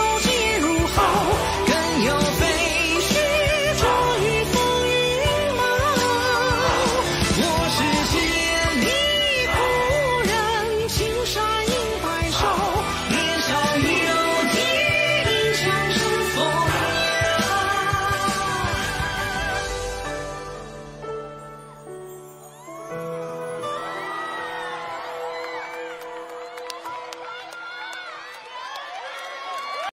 有情